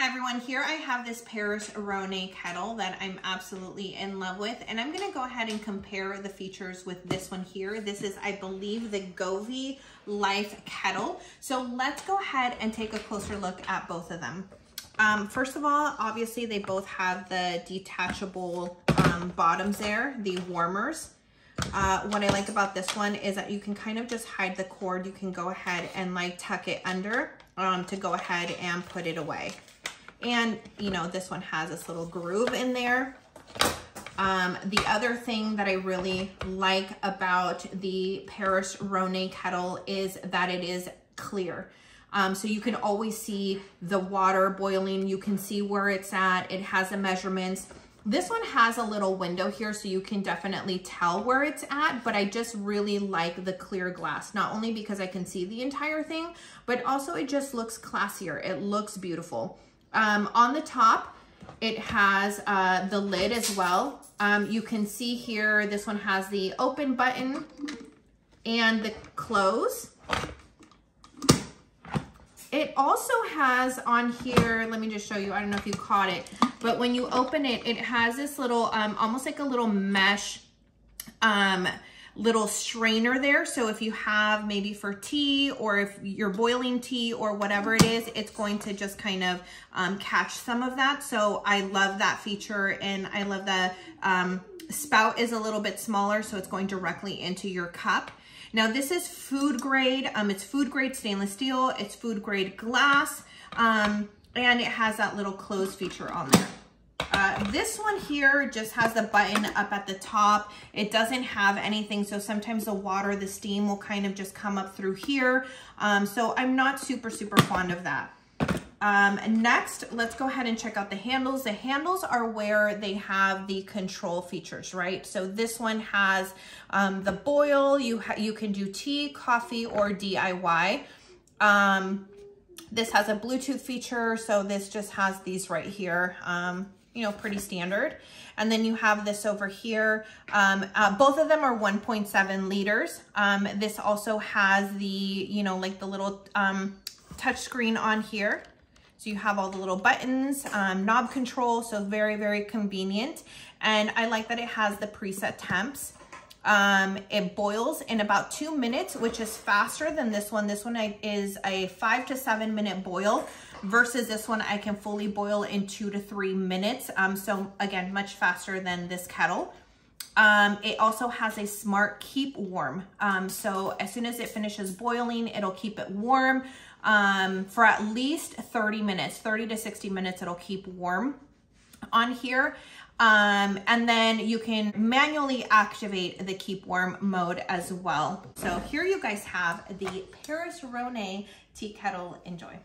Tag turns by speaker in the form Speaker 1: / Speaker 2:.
Speaker 1: Hi everyone, here I have this Paris Rhone kettle that I'm absolutely in love with and I'm gonna go ahead and compare the features with this one here. This is, I believe, the Govee Life kettle. So let's go ahead and take a closer look at both of them. Um, first of all, obviously they both have the detachable um, bottoms there, the warmers. Uh, what I like about this one is that you can kind of just hide the cord. You can go ahead and like tuck it under um, to go ahead and put it away. And, you know, this one has this little groove in there. Um, the other thing that I really like about the Paris Rhone kettle is that it is clear. Um, so you can always see the water boiling. You can see where it's at. It has the measurements. This one has a little window here so you can definitely tell where it's at, but I just really like the clear glass, not only because I can see the entire thing, but also it just looks classier. It looks beautiful. Um, on the top, it has uh, the lid as well. Um, you can see here, this one has the open button and the close. It also has on here, let me just show you, I don't know if you caught it, but when you open it, it has this little, um, almost like a little mesh um, little strainer there. So if you have maybe for tea or if you're boiling tea or whatever it is, it's going to just kind of um, catch some of that. So I love that feature and I love the um, spout is a little bit smaller so it's going directly into your cup. Now this is food grade, um, it's food grade stainless steel, it's food grade glass, um, and it has that little close feature on there. Uh, this one here just has the button up at the top. It doesn't have anything, so sometimes the water, the steam will kind of just come up through here. Um, so I'm not super, super fond of that. Um, next, let's go ahead and check out the handles. The handles are where they have the control features, right? So this one has um, the boil. You, you can do tea, coffee, or DIY. Um, this has a Bluetooth feature, so this just has these right here. Um, you know, pretty standard. And then you have this over here. Um, uh, both of them are 1.7 liters. Um, this also has the, you know, like the little um, touch screen on here. So you have all the little buttons, um, knob control, so very, very convenient. And I like that it has the preset temps. Um, it boils in about two minutes, which is faster than this one. This one is a five to seven minute boil versus this one I can fully boil in two to three minutes. Um, so again, much faster than this kettle. Um, it also has a smart keep warm. Um, so as soon as it finishes boiling, it'll keep it warm um, for at least 30 minutes, 30 to 60 minutes, it'll keep warm on here. Um, and then you can manually activate the keep warm mode as well. So here you guys have the Paris Rhone tea kettle. Enjoy.